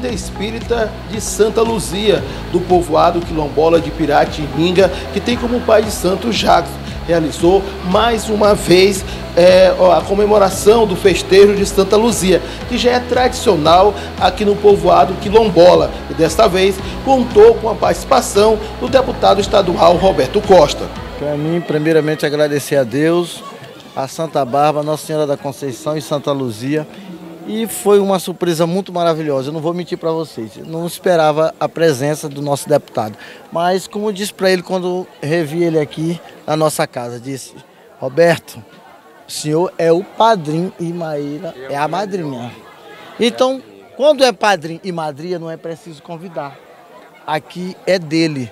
Tenda Espírita de Santa Luzia, do povoado quilombola de Piratininga, que tem como pai de santo Jacques. Realizou mais uma vez é, a comemoração do festejo de Santa Luzia, que já é tradicional aqui no povoado quilombola. E desta vez contou com a participação do deputado estadual Roberto Costa. Para mim, primeiramente, agradecer a Deus, a Santa Bárbara, Nossa Senhora da Conceição e Santa Luzia e foi uma surpresa muito maravilhosa. Eu não vou mentir para vocês. Eu não esperava a presença do nosso deputado. Mas, como eu disse para ele quando revi ele aqui na nossa casa, disse: Roberto, o senhor é o padrinho e Maíra é a madrinha. Então, quando é padrinho e madrinha, não é preciso convidar. Aqui é dele.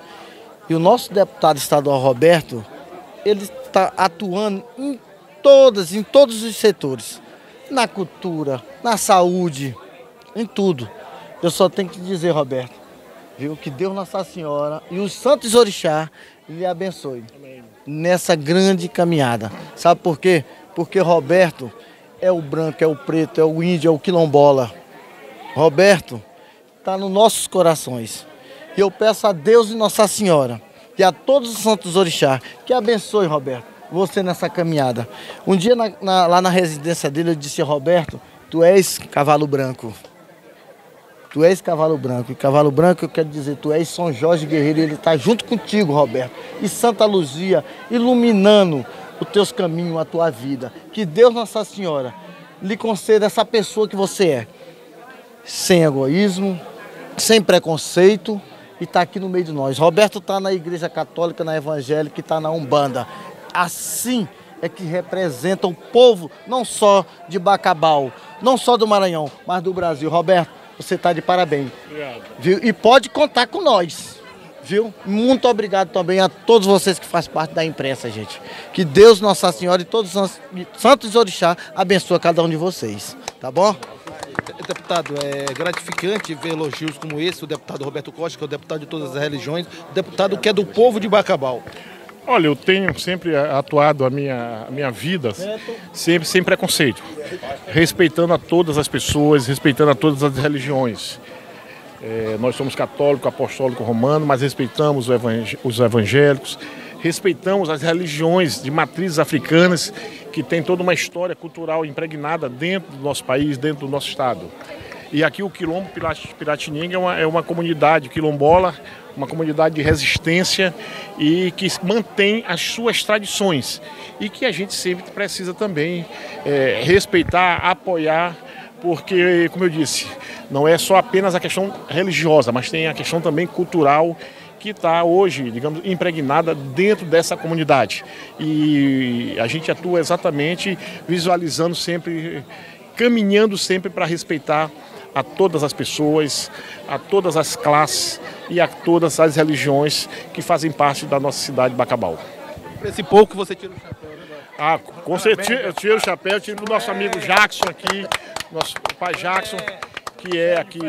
E o nosso deputado estadual Roberto, ele está atuando em todas, em todos os setores na cultura, na saúde, em tudo. Eu só tenho que te dizer, Roberto, viu, que Deus Nossa Senhora e os santos orixá lhe abençoe Amém. nessa grande caminhada. Sabe por quê? Porque Roberto é o branco, é o preto, é o índio, é o quilombola. Roberto está nos nossos corações. E eu peço a Deus e Nossa Senhora e a todos os santos orixá que abençoe Roberto você nessa caminhada. Um dia na, na, lá na residência dele eu disse, Roberto, tu és cavalo branco. Tu és cavalo branco. E cavalo branco eu quero dizer, tu és São Jorge Guerreiro, ele está junto contigo, Roberto. E Santa Luzia, iluminando os teus caminhos, a tua vida. Que Deus Nossa Senhora lhe conceda essa pessoa que você é. Sem egoísmo, sem preconceito e está aqui no meio de nós. Roberto está na igreja católica, na evangélica e está na Umbanda assim é que representa o povo, não só de Bacabal, não só do Maranhão, mas do Brasil. Roberto, você está de parabéns. Obrigado. Viu? E pode contar com nós. Viu? Muito obrigado também a todos vocês que fazem parte da imprensa, gente. Que Deus, Nossa Senhora e todos os santos orixá abençoe cada um de vocês. Tá bom? Deputado, é gratificante ver elogios como esse, o deputado Roberto Costa, que é o deputado de todas as religiões, o deputado que é do povo de Bacabal. Olha, eu tenho sempre atuado a minha, a minha vida sempre sem preconceito, respeitando a todas as pessoas, respeitando a todas as religiões. É, nós somos católico, apostólico, romano, mas respeitamos os evangélicos, respeitamos as religiões de matrizes africanas que têm toda uma história cultural impregnada dentro do nosso país, dentro do nosso estado. E aqui o Quilombo Piratininga é uma, é uma comunidade quilombola, uma comunidade de resistência e que mantém as suas tradições e que a gente sempre precisa também é, respeitar, apoiar, porque, como eu disse, não é só apenas a questão religiosa, mas tem a questão também cultural que está hoje, digamos, impregnada dentro dessa comunidade. E a gente atua exatamente visualizando sempre, caminhando sempre para respeitar a todas as pessoas, a todas as classes e a todas as religiões que fazem parte da nossa cidade de Bacabal. Esse pouco você tira o chapéu, né? Ah, com certeza eu tiro o chapéu, tiro do nosso amigo Jackson aqui, nosso pai Jackson, que é aqui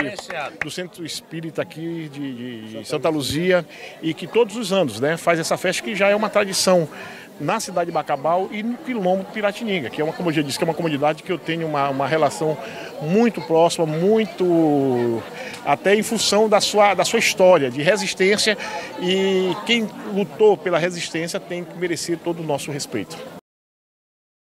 do Centro Espírita aqui de, de Santa Luzia e que todos os anos né, faz essa festa que já é uma tradição na cidade de Bacabal e no Quilombo Piratininga, que é uma, como eu já disse, que é uma comunidade que eu tenho uma, uma relação muito próxima, muito até em função da sua, da sua história de resistência e quem lutou pela resistência tem que merecer todo o nosso respeito.